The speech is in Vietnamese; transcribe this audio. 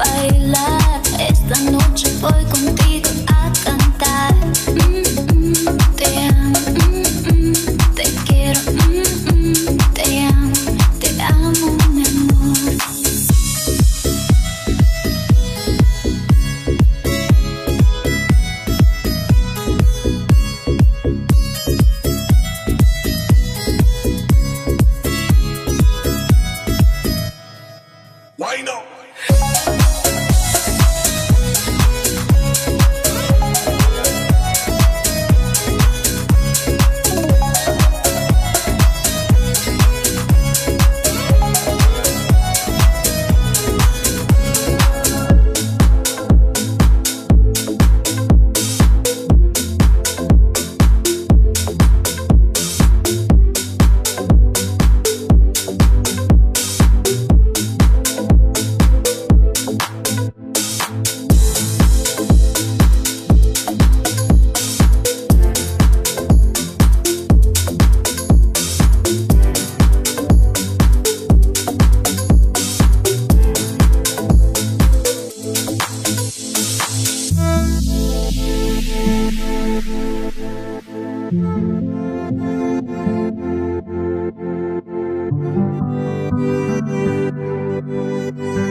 But Thank you.